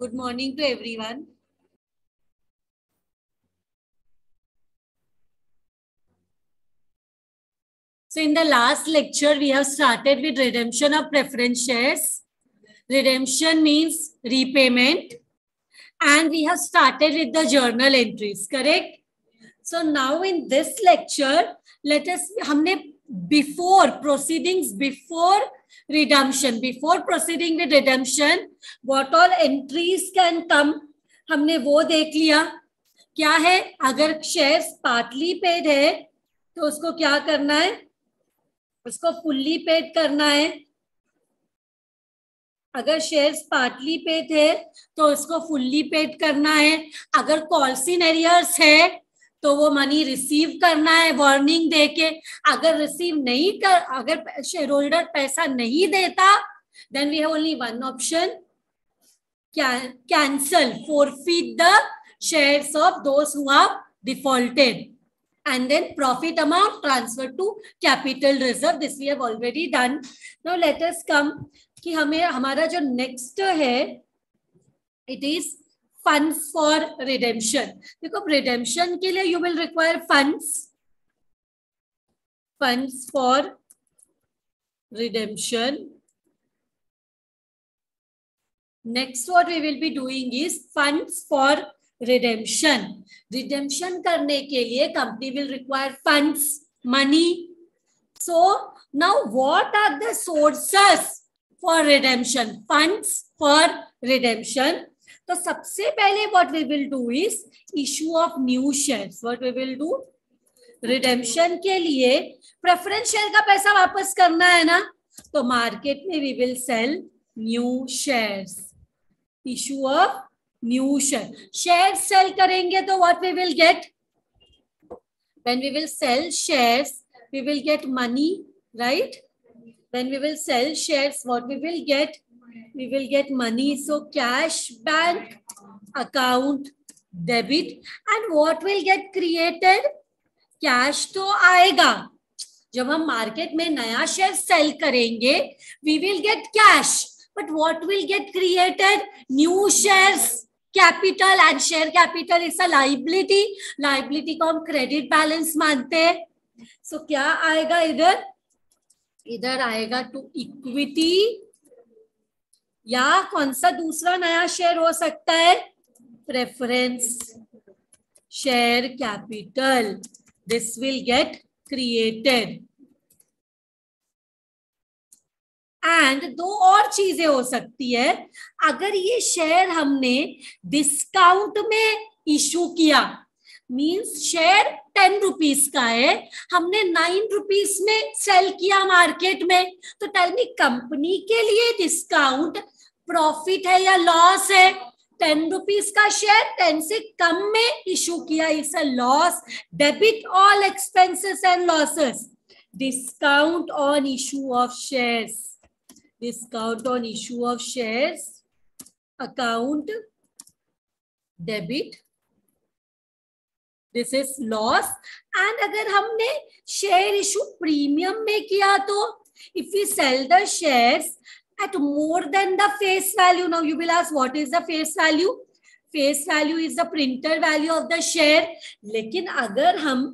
Good morning to everyone. So in the last lecture, we have started with redemption of preference shares. Redemption means repayment. And we have started with the journal entries, correct? So now in this lecture, let us, हमने before proceedings, before redemption, before proceeding with redemption, what all entries can come, हमने वो देख लिया। क्या है? अगर shares partly paid है तो उसको क्या करना है? उसको फुल्ली पेड करना है। अगर शेयर्स पार्टली पेड है तो उसको फुल्ली पेड करना है। अगर कॉल्सिन एरियर्स है तो वो मनी रिसीव करना है वार्निंग देके। अगर रिसीव नहीं कर, अगर शेयर होल्डर पैसा नहीं देता then we have only one option cancel forfeit the shares of those who have defaulted and then profit amount transferred to capital reserve. This we have already done. Now let us come कि हमें, हमारा जो next है it is funds for redemption देखो redemption के लिए you will require funds funds for redemption next what we will be doing is funds for redemption redemption करने के लिए company will require funds money so now what are the sources for redemption funds for redemption तो सबसे पहले what we will do is issue of new shares what we will do redemption के लिए preference share का पैसा वापस करना है ना? तो मार्केट में we will sell new shares issue of new share share sell करेंगे तो what we will get when we will sell shares, we will get money, right? When we will sell shares, what we will get? We will get money. So cash bank account debit. And what will get created? Cash तो आएगा। जब हम market में नया share sell करेंगे we will get cash but what will get created new shares capital and share capital is a liability liability को हम credit balance मानते हैं। सो so, क्या आएगा इधर? इधर आएगा टू इक्विटी या कौन सा दूसरा नया शेयर हो सकता है? Preference share capital this will get created and दो और चीज़ें हो सकती है। अगर ये शेयर हमने डिस्काउंट में इशू किया मींस शेयर टेन रुपीज़ का है। हमने नाइन रुपीज़ में सेल किया मार्केट में। तो टेल मी कंपनी के लिए डिस्काउंट प्रॉफिट है या लॉस है? टेन रुपीज़ का शेयर टेन से कम में इशू किया। A loss debit all expenses and losses discount on issue of shares discount on issue of shares. Account debit this is loss. And अगर हमने शेयर इशू प्रीमियम में किया तो if we sell the shares at more than the face value, now you will ask what is the face value? Face value is the printer value of the share लेकिन अगर हम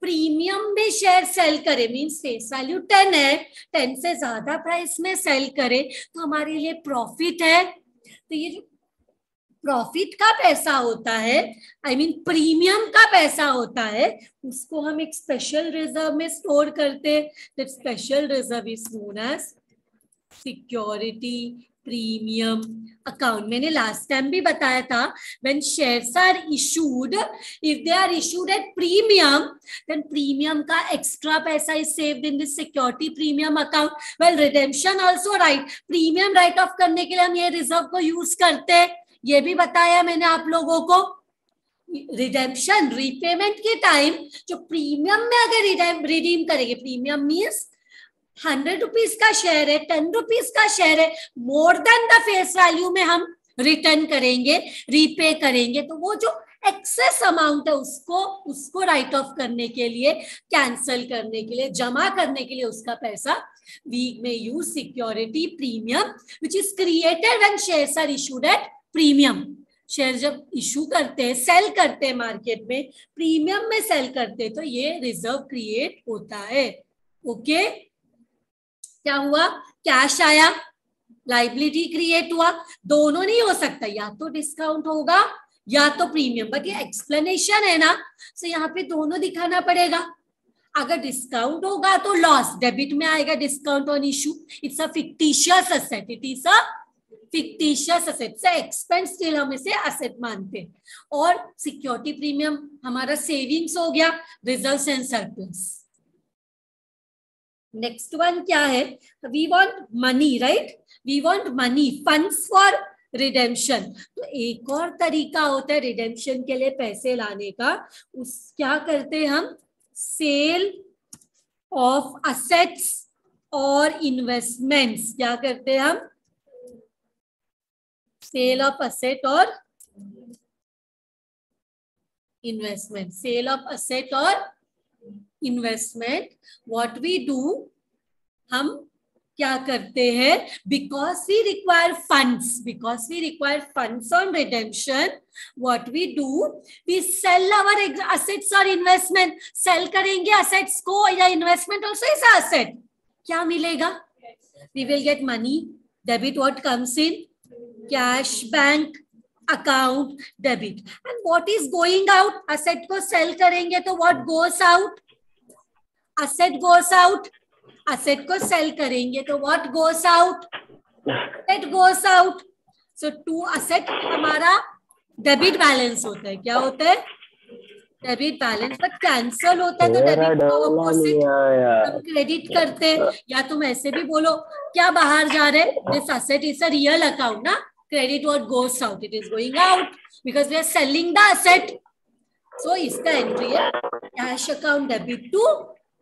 premium में share sell करें means face value ten है ten से ज़्यादा price में sell करें तो हमारे लिए प्रॉफिट है। तो ये जो प्रॉफिट का पैसा होता है आई मीन प्रीमियम का पैसा होता है, उसको हम एक स्पेशल रिज़र्व में स्टोर करते हैं। Special reserve is known as security premium account मैंने लास्ट टाइम भी बताया था when shares are issued if they are issued at premium then premium का एक्स्ट्रा पैसा is saved in this security premium account well redemption also write premium write off करने के लिए हम ये रिज़र्व को यूज़ करते हैं। ये भी बताया मैंने आप लोगों को। रिडेम्पशन रीपेमेंट के टाइम जो प्रीमियम में अगर रिडीम करेंगे प्रीमियम मीन्स हंड्रेड रुपीज़ का शेयर है टेन रुपीज़ का शेयर है more than the face value में हम रिटर्न करेंगे रीपे करेंगे। तो वो जो एक्सेस अमाउंट है उसको उसको राइट ऑफ़ करने के लिए कैंसल करने के लिए, जमा करने के लिए उसका पैसा वी में use security premium which is created when share are issued at premium. Share जब इशू करते हैं, सेल करते हैं मार्केट में, प्रीमियम में सेल करते हैं तो ये रिज़र्व क्रिएट होता है। ओके? क्या हुआ? कैश आया, लाइबिलिटी क्रिएट हुआ। दोनों नहीं हो सकता, या तो डिस्काउंट होगा, या तो प्रीमियम। बट ये एक्सप्लेनेशन है ना तो यहाँ पे दोनों दिखाना पड़ेगा। अगर डिस्काउंट होगा तो लॉस डेबिट में आएगा discount on issue it's a fictitious asset it is a fictitious asset expense still हम इसे असेट मानते हैं। और सिक्योरिटी प्रीमियम हमारा सेविंग्स हो गया reserve and surplus next one क्या है? We want money right we want money funds for redemption तो एक और तरीका होता है रिडेम्पशन के लिए पैसे लाने का। उस क्या करते हैं हम? सेल ऑफ़ असेट्स और इन्वेस्टमेंट्स क्या करते हैं हम? सेल ऑफ़ असेट और इन्वेस्टमेंट सेल ऑफ़ असेट और इन्वेस्टमेंट व्हाट वी डू हम क्या करते हैं? Because we require funds because we require funds on redemption what we do we sell our assets और इन्वेस्टमेंट सेल करेंगे असेट्स को या इन्वेस्टमेंट ऑल्सो इज़ असेट क्या मिलेगा? We will get money debit what comes in cash bank account debit and what is going out asset को sell करेंगे तो what goes out asset goes out asset को sell करेंगे तो what goes out asset goes out so to asset हमारा debit balance होता है। क्या होता है? डेबिट बैलेंस बट कैंसल होता है तो डेबिट को ऑपोजिट हम क्रेडिट करते हैं। या तुम ऐसे भी बोलो क्या बाहर जा रहे हैं? This asset is a real account ना? Credit what goes out it is going out because we are selling the asset so इसका एंट्री है कैश अकाउंट डेबिट टू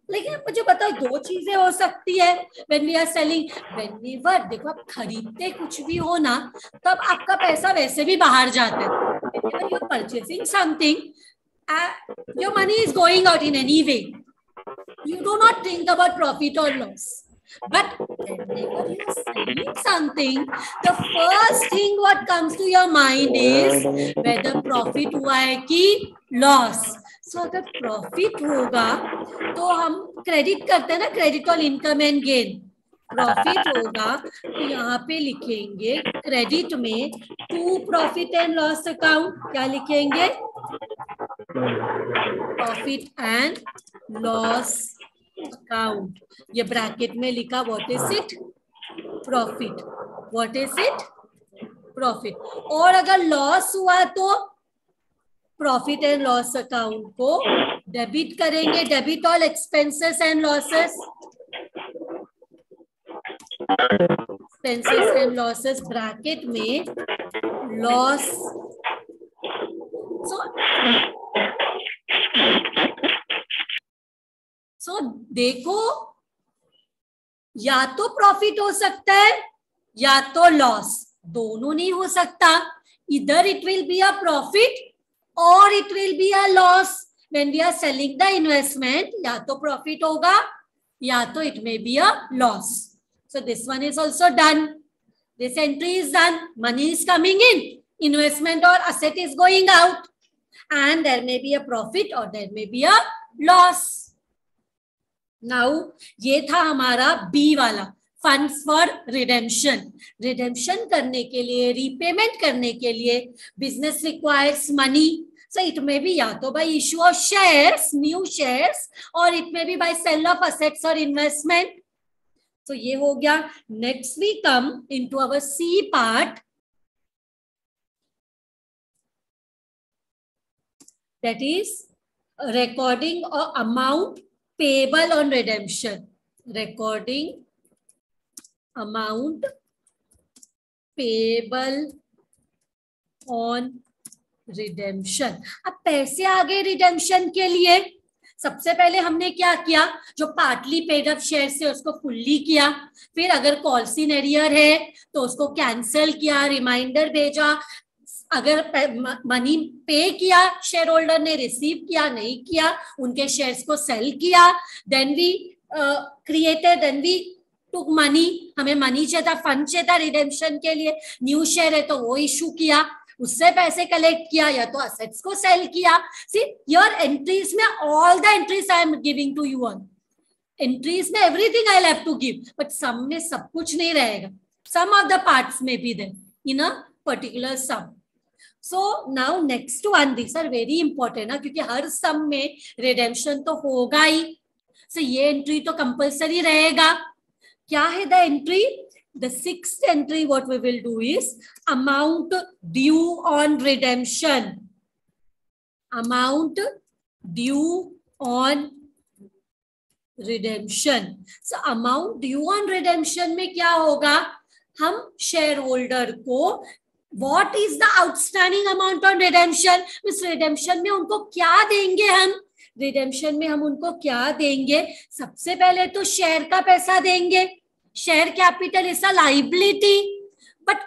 लेकिन मुझे बताओ, दो चीज़ें हो सकती है। When we are selling whenever देखो, आप खरीदते कुछ भी हो ना, तब आपका पैसा वैसे भी बाहर जाता है। You purchasing something your money is going out in any way you do not think about profit or loss. But whenever you selling something the first thing what comes to your mind is whether profit हुआ है कि loss. सो अगर profit होगा तो हम credit करते हैं ना credit on income and gain profit होगा तो यहाँ पे लिखेंगे क्रेडिट में to profit and loss account क्या लिखेंगे? प्रॉफिट एंड लॉस अकाउंट ये ब्रैकेट में लिखा what is it profit what is it profit और अगर लॉस हुआ तो प्रॉफिट एंड लॉस अकाउंट को डेबिट करेंगे. Debit all expenses and losses expenses and losses bracket में लॉस सो सो देखो, या तो प्रॉफिट हो सकता है, या तो लॉस दोनों नहीं हो सकता. इधर it will be a profit और it will be a loss when we are selling the investment या तो प्रॉफिट होगा, या तो it may be a loss so this one is also done this entry is done money is coming in investment और asset is going out and there may be a profit और there may be a loss now, ये था हमारा B वाला funds for redemption redemption करने के लिए repayment करने के लिए business requires money so it may be या तो by issue of shares new shares और it may be by sale of assets और इन्वेस्टमेंट तो ये हो गया. Next we come into our C part that is recording amount payable on redemption. Recording amount payable on redemption. अब पैसे आ गए redemption के लिए सबसे पहले हमने क्या किया? जो पार्टली पेड अप शेयर से उसको फुल्ली किया। फिर अगर कॉल्सिन एरियर है तो उसको कैंसिल किया रिमाइंडर भेजा। अगर मनी पे किया शेयर होल्डर ने रिसीव किया, नहीं किया, उनके शेयर्स को सेल किया then we created then we to money हमें मनी चाहिए था फंड चाहिए था रिडेम्पशन के लिए न्यू शेयर है तो वो इशू किया, उससे पैसे कलेक्ट किया, या तो असेट्स को सेल किया। सी योर एंट्रीज में all the entries I am giving to you on entries में everything I have to give but sum में सब कुछ नहीं रहेगा। सम ऑफ़ द पार्ट्स में भी then in a particular sum so now next one this are very important है क्योंकि हर सम में रिडेम्शन तो होगा ही सो so, ये एंट्री तो कंपल्सरी रहेगा क्या है the entry the six entry what we will do is amount due on redemption amount due on redemption so amount due on redemption में क्या होगा हम शेयर होल्डर को what is the outstanding amount on redemption इस redemption में उनको क्या देंगे हम? रिडेम्शन में हम उनको क्या देंगे? सबसे पहले तो शेयर का पैसा देंगे। Share capital is a liability but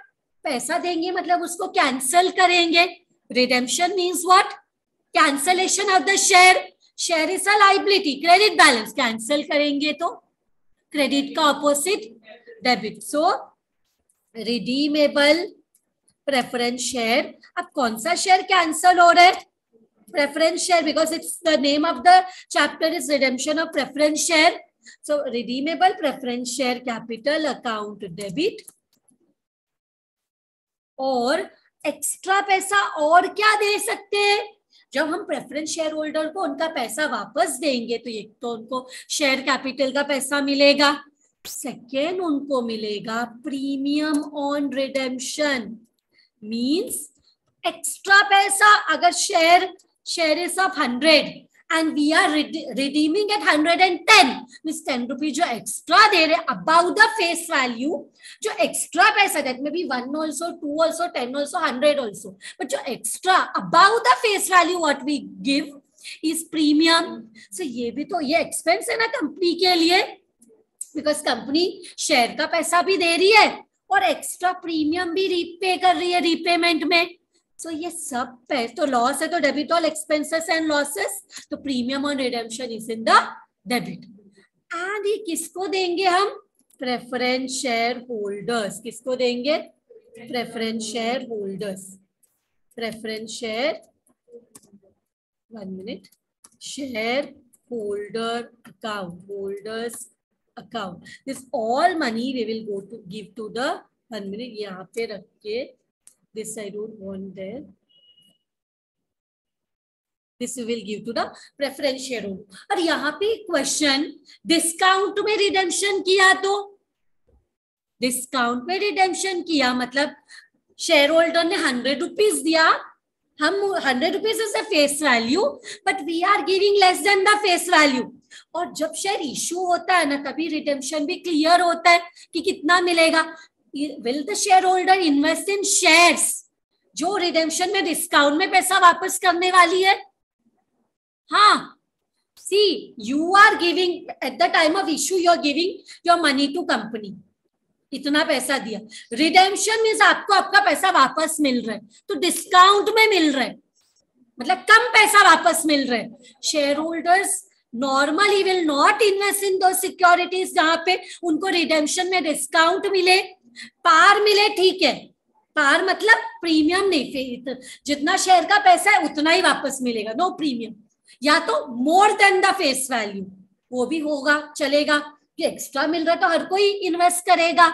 पैसा देंगे मतलब उसको कैंसल करेंगे। Redemption means what cancellation of the share share is a liability credit balance cancel करेंगे तो। क्रेडिट का opposite debit so redeemable preference share अब कौन सा शेयर कैंसल हो रहा है? Preference share because it's the name of the chapter is redemption of preference share so redeemable preference share capital account debit और एक्स्ट्रा पैसा और क्या दे सकते हैं? जब हम प्रेफरेंस शेयर होल्डर को उनका पैसा वापस देंगे तो एक तो उनको शेयर कैपिटल का पैसा मिलेगा। सेकेंड उनको मिलेगा प्रीमियम ऑन रिडेम्पशन पैसा अगर share share is of hundred and we are redeeming at hundred and ten mean ten rupees जो एक्स्ट्रा दे रहे अबाउ द फेस वैल्यू जो एक्स्ट्रा पैसा that may be one also two also ten also hundred also but जो extra above the face value what we give is premium so ये भी तो ये एक्सपेंस है ना कंपनी के लिए बिकॉज़ कंपनी शेयर का पैसा भी दे रही है और एक्स्ट्रा प्रीमियम भी रीपे कर रही है रीपेमेंट में। सो so, ये सब पैसे तो लॉस है तो debit all expenses and losses तो premium on redemption is in the debit and ये किसको देंगे हम? प्रेफरेंस शेयर होल्डर्स किसको देंगे? Preference share holders preference share one minute share holder account holders account. This all money we will go to give to the यहाँ पे रख के this I don't want there. This we will give to the preference shareholder. और यहाँ पे question discount में redemption किया तो डिस्काउंट में रिडेम्पशन किया मतलब शेयर होल्डर ने हंड्रेड रुपीज़ दिया हम hundred rupees is face value but we are giving less than the face value और जब शेयर इशू होता है ना, तभी रिडेम्पशन भी क्लियर होता है कि कितना मिलेगा। Will the share holder invest in shares जो रिडेम्पशन में डिस्काउंट में पैसा वापस करने वाली है। हाँ। See you are giving at the time of issue you are giving your money to company इतना पैसा दिया। रिडेम्पशन मीन्स आपको आपका पैसा वापस मिल रहा है। तो डिस्काउंट में मिल रहा है। मतलब कम पैसा वापस मिल रहा है। Share holders normally will not invest in दो सिक्योरिटीज जहाँ पे उनको रिडेम्पशन में डिस्काउंट मिले। पार मिले, ठीक है। पार मतलब प्रीमियम नहीं जितना शेयर का पैसा है, उतना ही वापस मिलेगा। नो प्रीमियम या तो more than the face value वो भी होगा, चलेगा। कि एक्स्ट्रा मिल रहा तो हर कोई इन्वेस्ट करेगा।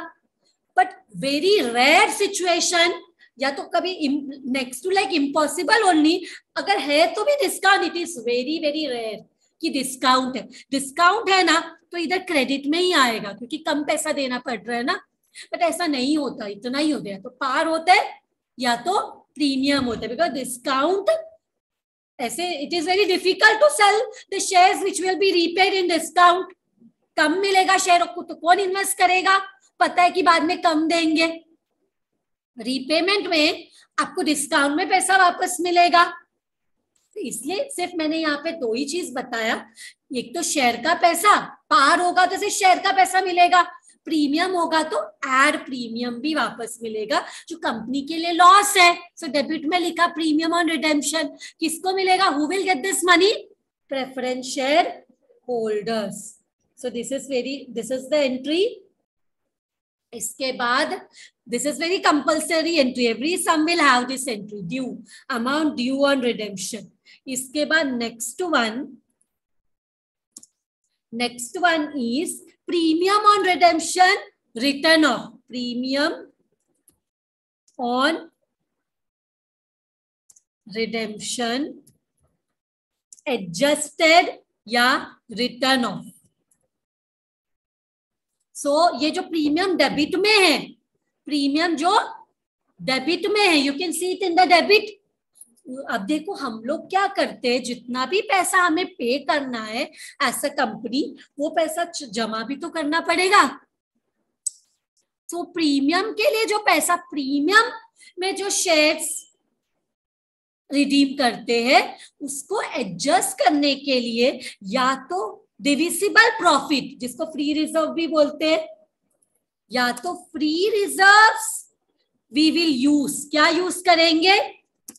बट वेरी रेयर सिचुएशन या तो कभी next to like impossible only अगर है तो भी discount it is very very rare कि डिस्काउंट है। डिस्काउंट है ना तो इधर क्रेडिट में ही आएगा, क्योंकि कम पैसा देना पड़ रहा है ना। बट ऐसा नहीं होता, इतना ही है। तो पार होता है, या तो प्रीमियम होता है। बिकॉज़ डिस्काउंट ऐसे it is very difficult to sell the shares which will be repaid in discount कम मिलेगा शेयर को तो कौन इन्वेस्ट करेगा? पता है कि बाद में कम देंगे। रीपेमेंट में आपको डिस्काउंट में पैसा वापस मिलेगा। तो इसलिए सिर्फ़ मैंने यहाँ पे दो ही चीज़ बताया। एक तो शेयर का पैसा पार होगा तो सिर्फ़ शेयर का पैसा मिलेगा। प्रीमियम होगा तो एड प्रीमियम भी वापस मिलेगा, जो कंपनी के लिए लॉस है। सो डेबिट में लिखा प्रीमियम ऑन रिडेम्पशन किसको मिलेगा? Who will get this money preference share holders so this is very this is the entry. इसके बाद this is very compulsory entry every sum will have this entry due amount due on redemption इसके बाद next one next one is premium on redemption return of premium on redemption adjusted या return of so so, ये जो premium debit में है premium जो debit में है you can see it in the debit अब देखो हम लोग क्या करते हैं जितना भी पैसा हमें पे करना है एज अ कंपनी वो पैसा जमा भी तो करना पड़ेगा। तो प्रीमियम के लिए जो पैसा प्रीमियम में जो शेयर्स रिडीम करते हैं उसको एडजस्ट करने के लिए या तो डिविजिबल प्रॉफिट जिसको फ्री रिज़र्व भी बोलते हैं, या तो free reserve we will use क्या यूज़ करेंगे?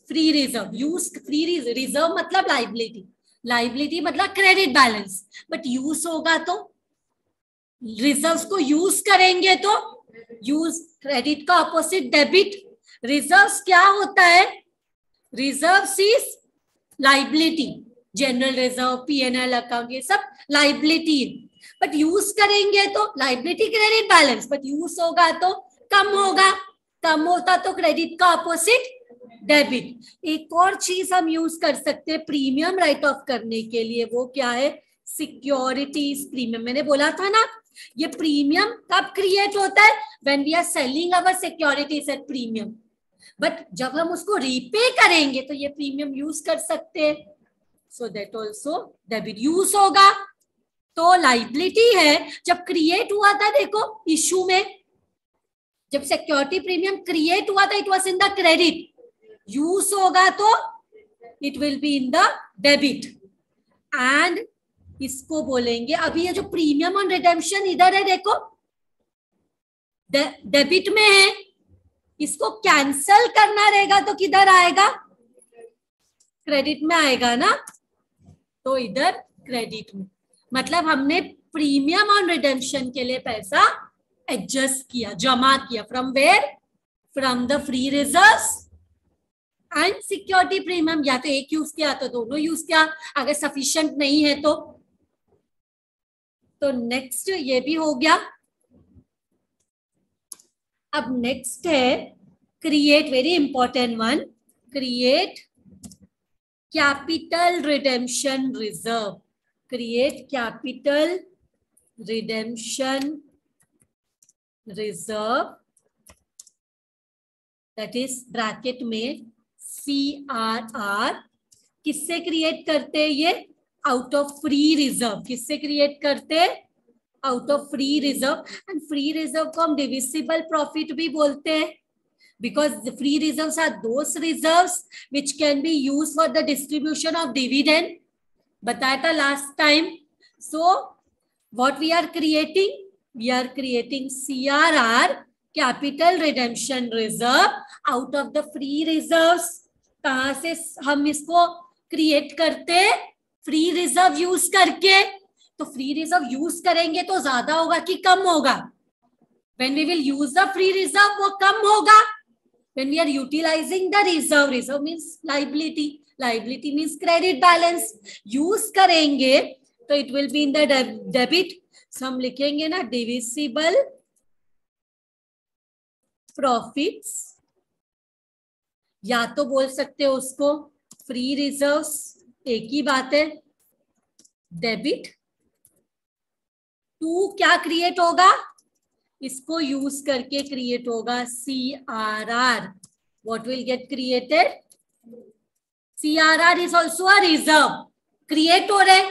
Free reserve use free reserve मतलब लाइबिलिटी लाइबिलिटी मतलब क्रेडिट बैलेंस बट यूज़ होगा तो रिज़र्व को यूज़ करेंगे तो यूज़ क्रेडिट का अपोजिट डेबिट रिज़र्व क्या होता है? Reserve is liability general reserve PNL account ये सब लाइबिलिटी बट यूज़ करेंगे तो liability credit balance but use होगा तो कम होगा। कम होता तो क्रेडिट का ऑपोजिट डेबिट एक और चीज़ हम यूज़ कर सकते हैं प्रीमियम राइट ऑफ़ करने के लिए, वो क्या है? सिक्योरिटीज प्रीमियम मैंने बोला था ना, ये प्रीमियम कब क्रिएट होता है? When we are selling our securities at premium but जब हम उसको रीपे करेंगे तो ये प्रीमियम यूज़ कर सकते हैं। So that also debit use होगा। तो लाइबिलिटी है, जब क्रिएट हुआ था, देखो इशू में, जब सिक्योरिटी प्रीमियम क्रिएट हुआ था it was in the credit use होगा तो it will be in the debit and इसको बोलेंगे, अभी ये जो प्रीमियम ऑन रिडेम्पशन इधर है, देखो डेबिट में है। इसको कैंसल करना रहेगा तो किधर आएगा? क्रेडिट में आएगा ना? तो इधर क्रेडिट में। मतलब हमने प्रीमियम ऑन रिडेम्पशन के लिए पैसा एडजस्ट किया, जमा किया। From where from the free reserve and security premium या तो एक यूज़ किया तो दोनों यूज़ किया। अगर सफिशियंट नहीं है तो। तो नेक्स्ट ये भी हो गया। अब नेक्स्ट है create very important one create capital redemption reserve create capital redemption reserve that is bracket में सी आर आर किससे क्रिएट करते हैं ये? आउट ऑफ़ फ्री रिज़र्व किससे क्रिएट करते out of free reserve and free reserve को हम divisible profit भी बोलते हैं. Because the free reserves are those reserves which can be used for the distribution of dividend bataya tha last time so what we are creating we are creating crr capital redemption reserve out of the free reserves kahan se hum isko create karte free reserve use करके तो free reserve use करेंगे तो ज़्यादा होगा कि कम होगा when we will use the free reserve वो कम होगा when we are utilizing the reserve reserve means liability liability means credit balance use करेंगे तो it will be in the debit so हम लिखेंगे ना divisible profits या तो बोल सकते हो उसको फ्री रिजर्व्स एक ही बात है डेबिट टू क्या क्रिएट होगा इसको यूज़ करके क्रिएट होगा? C R R what will get created C R R is also a reserve create हो रहे.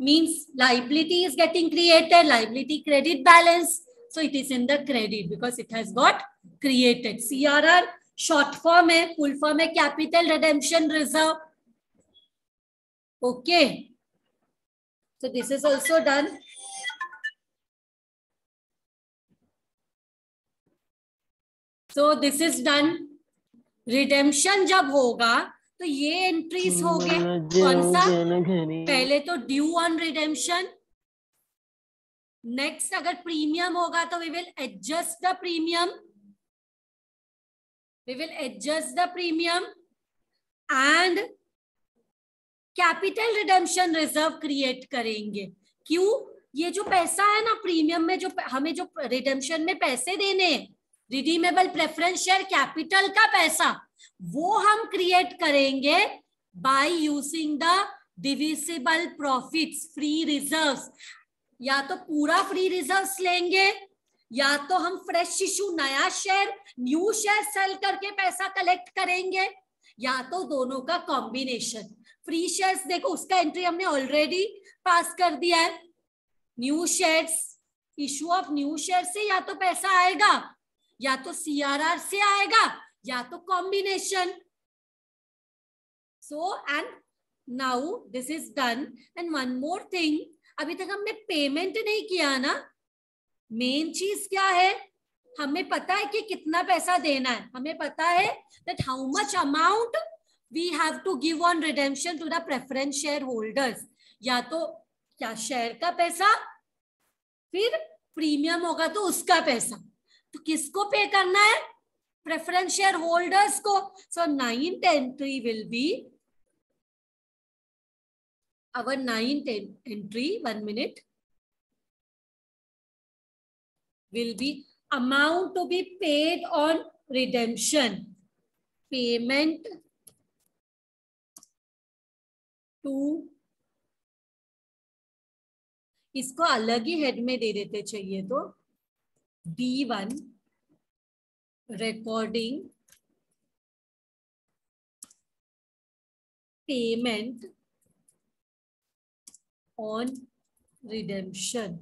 Means liability is getting created liability credit balance so it is in the credit because it has got created C R R short form है full form है capital redemption reserve okay so this is also done So this is done. Redemption जब होगा तो ये entries हो गए। कौन सा? पहले तो ड्यू ऑन रिडेम्पशन नेक्स्ट अगर प्रीमियम होगा तो we will adjust the premium we will adjust the premium and capital redemption reserve create करेंगे। क्यों? ये जो पैसा है ना प्रीमियम में जो हमें जो रिडेम्पशन में पैसे देने रिडीमेबल प्रेफरेंस शेयर कैपिटल का पैसा, वो हम क्रिएट करेंगे by using the divisible profits free reserves या तो पूरा फ्री रिजर्व्स लेंगे, या तो हम फ्रेश इशू नया शेयर न्यू शेयर सेल करके पैसा कलेक्ट करेंगे, या तो दोनों का कॉम्बिनेशन फ्री शेयर्स देखो, उसका एंट्री हमने ऑलरेडी पास कर दिया है. New shares issue of new share से या तो पैसा आएगा या तो सीआरआर से आएगा, या तो combination so and now this is done and one more thing अभी तक हमने पेमेंट नहीं किया ना मेन चीज़ क्या है? हमें पता है कि कितना पैसा देना है। हमें पता है that how much amount we have to give on redemption to the preference share holders या तो क्या शेयर का पैसा, फिर प्रीमियम होगा तो उसका पैसा। तो किसको पे करना है? प्रेफरेंस शेयर होल्डर्स को so ninth entry will be our ninth entry one minute will be amount to be paid on redemption payment to इसको अलग ही हेड में दे देते चाहिए तो। D one recording payment on redemption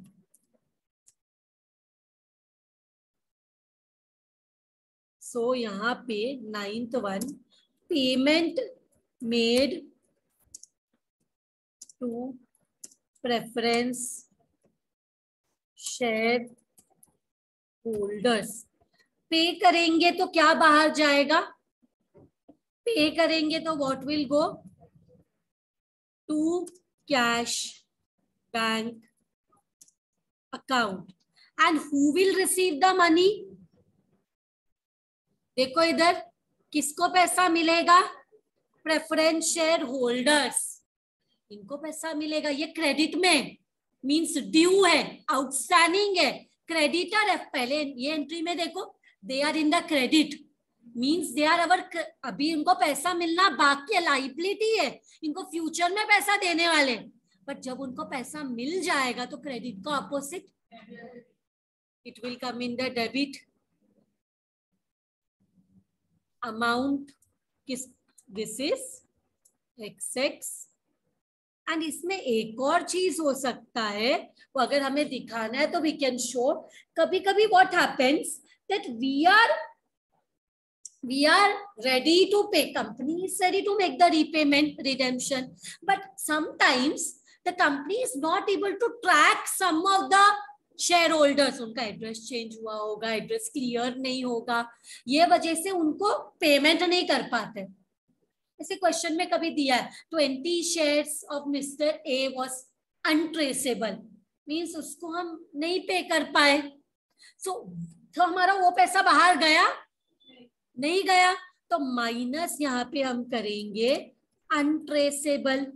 so यहाँ पे ninth one payment made to preference share holders pay करेंगे तो क्या बाहर जाएगा? पे करेंगे तो what will go to cash bank account and who will receive the money देखो इधर, किसको पैसा मिलेगा? प्रेफरेंस शेयर होल्डर्स इनको पैसा मिलेगा। ये क्रेडिट में मींस ड्यू है आउटस्टैंडिंग है। क्रेडिटर है, पहले ये एंट्री में देखो they are in the credit means they are our अभी इनको पैसा मिलना बाकी लाइबिलिटी है, इनको फ्यूचर में पैसा देने वाले बट जब उनको पैसा मिल जाएगा तो क्रेडिट का opposite it will come in the debit amount किस this is X X and इसमें एक और चीज़ हो सकता है वो अगर हमें दिखाना है तो वी कैन शो कभी कभी what happens that we are we are ready to pay company is ready to make the repayment redemption but sometimes the company is not able to track some of the holders उनका address change हुआ होगा address clear नहीं होगा ये वजह से उनको payment नहीं कर पाते ऐसे क्वेश्चन में कभी दिया है। Twenty shares of mister A was untraceable means उसको हम नहीं पे कर पाए। सो so, तो हमारा वो पैसा बाहर गया? नहीं गया। तो माइनस यहाँ पे हम करेंगे अनट्रेसेबल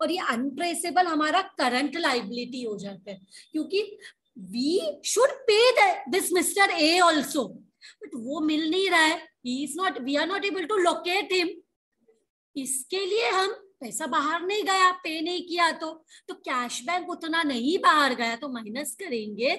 और ये अनट्रेसेबल हमारा करंट लाइबिलिटी हो जाता है। क्योंकि we should pay this mister A also but वो मिल नहीं रहा है। He is not we are not able to locate him इसके लिए हम पैसा बाहर नहीं गया, पे नहीं किया तो तो कैश बैंक उतना नहीं बाहर गया तो माइनस करेंगे।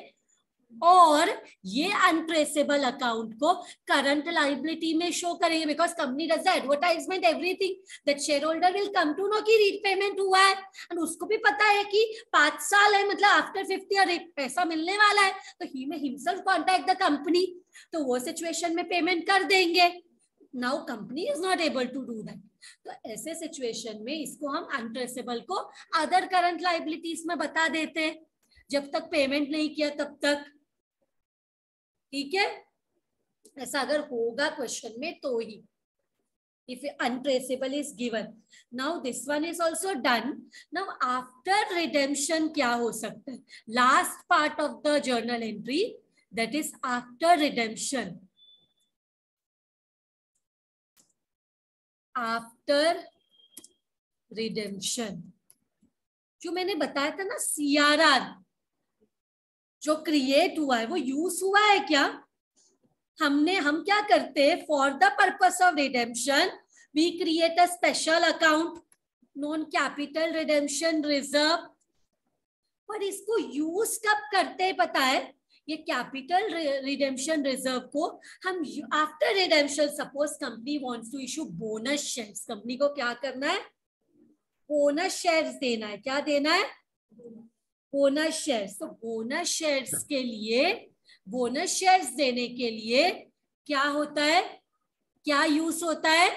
और ये अनट्रेसेबल अकाउंट को करंट लाइबिलिटी में शो करेंगे because company does advertisement everything that share holder will come to know कि रीपेमेंट हुआ है। एंड उसको भी पता है कि पाँच साल है मतलब आफ्टर फिफ्थ ईयर पैसा मिलने वाला है तो he may himself contact the company तो वो सिचुएशन में पेमेंट कर देंगे। Now company is not able to do that तो ऐसे सिचुएशन में इसको हम अनट्रेसेबल को अदर करंट लाइबिलिटीज में बता देते हैं जब तक पेमेंट नहीं किया तब तक ठीक है ऐसा अगर होगा क्वेश्चन में तो ही if untraceable is given now this one is also done now after redemption kya ho sakta hai last part of the journal entry that is after redemption after redemption. जो मैंने बताया था ना सीआरआर जो create हुआ है, वो use हुआ है क्या? हमने, हम क्या करते हैं? For the purpose of redemption we create a special account non capital redemption reserve पर इसको यूज़ कब करते हैं पता है? ये कैपिटल रिडेम्पशन रिज़र्व को हम after redemption suppose company wants to issue bonus shares company को क्या करना है बोनस शेयर्स देना है क्या देना है बोनस शेयर्स तो बोनस शेयर्स के लिए बोनस शेयर्स देने के लिए क्या होता है क्या यूज़ होता है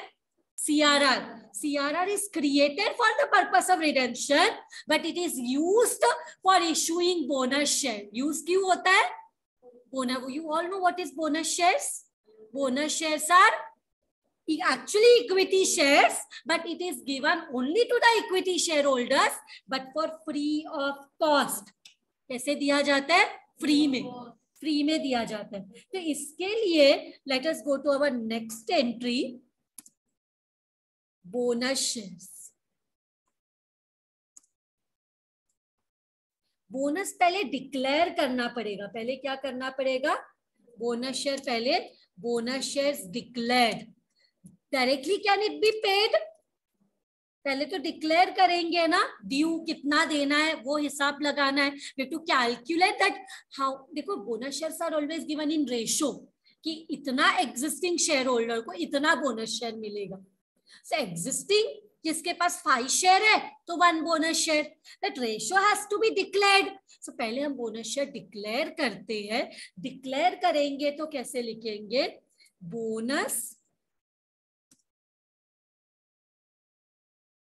CRR. CRR is created for the purpose of redemption, but it is used for issuing bonus share. Use क्यों होता है? Bonus. You all know what is bonus shares? Bonus shares are actually equity shares, but it is given only to the equity shareholders, but for free of cost. कैसे दिया जाता है? Free में free में दिया जाता है तो इसके लिए let us go to our next entry bonus shares bonus पहले डिक्लेयर करना पड़ेगा। पहले क्या करना पड़ेगा? बोनस शेयर पहले। Bonus shares declared directly can it be paid पहले तो डिक्लेयर करेंगे ना ड्यू कितना देना है, वो हिसाब लगाना है। टू कैलकुलेट दैट हाउ देखो bonus share are always given in ratio कि इतना एग्जिस्टिंग शेयर होल्डर को इतना बोनस शेयर मिलेगा। सो एग्जिस्टिंग जिसके पास फाइव शेयर है तो one bonus share that ratio has to be declared so पहले हम बोनस शेयर डिक्लेयर करते हैं. डिक्लेयर करेंगे तो कैसे लिखेंगे? Bonus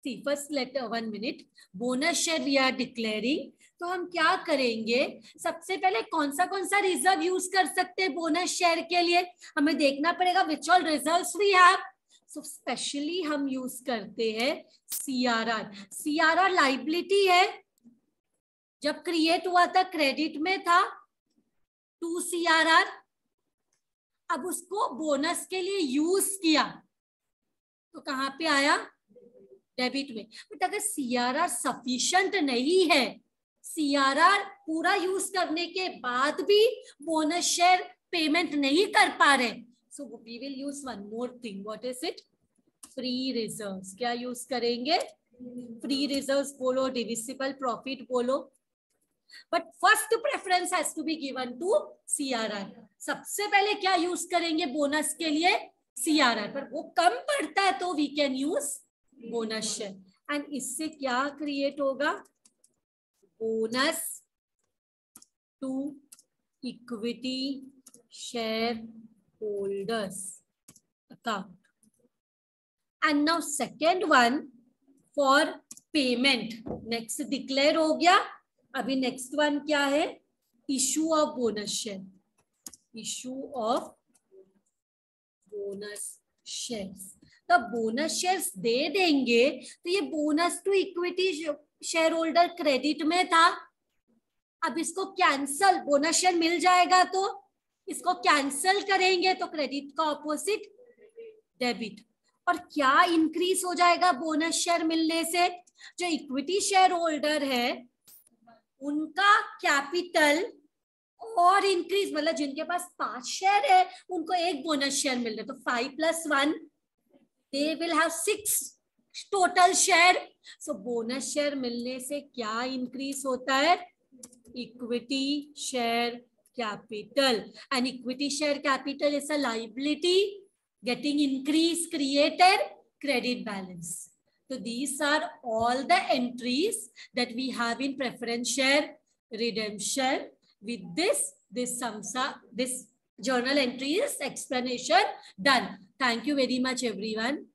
first letter one minute bonus share we are declaring तो हम क्या करेंगे? सबसे पहले कौन सा कौन सा रिज़र्व यूज़ कर सकते हैं बोनस शेयर के लिए? हमें देखना पड़ेगा which all reserve we have so specially हम यूज़ करते हैं सीआरआर सीआरआर लाइबिलिटी है। जब क्रिएट हुआ था क्रेडिट में था टू सीआरआर अब उसको बोनस के लिए यूज़ किया। तो कहाँ पे आया? डेबिट में। बट अगर सीआरआर सफिशियंट नहीं है सीआरआर पूरा यूज़ करने के बाद भी बोनस शेयर पेमेंट नहीं कर पा रहे so we will use one more thing what is it free reserves क्या यूज़ करेंगे? फ्री रिजर्व्स बोलो डिविजिबल प्रॉफिट बोलो. But first preference has to be given to CRR सबसे पहले क्या यूज़ करेंगे बोनस के लिए? सीआरआर पर वो कम पड़ता है तो we can use bonus share and इससे क्या क्रिएट होगा? Bonus to equity share holders account and now second one for payment next declare हो गया. अभी नेक्स्ट वन क्या है? Issue of bonus share issue of bonus shares तो bonus shares दे देंगे तो ये bonus to equity share holder credit में था. अब इसको कैंसल बोनस शेयर मिल जाएगा तो? इसको कैंसल करेंगे तो क्रेडिट का ऑपोजिट डेबिट और क्या इंक्रीज हो जाएगा बोनस शेयर मिलने से? जो इक्विटी शेयर होल्डर है, उनका कैपिटल और इंक्रीज मतलब जिनके पास पाँच शेयर है, उनको एक बोनस शेयर मिल रहा है। तो five plus one they will have six total share. So bonus share मिलने से क्या इंक्रीज होता है? Equity share capital. And equity share capital is a liability getting increase created credit balance. So these are all the entries that we have in preference share redemption. With this this samsa this journal entries explanation done. Thank you very much, everyone.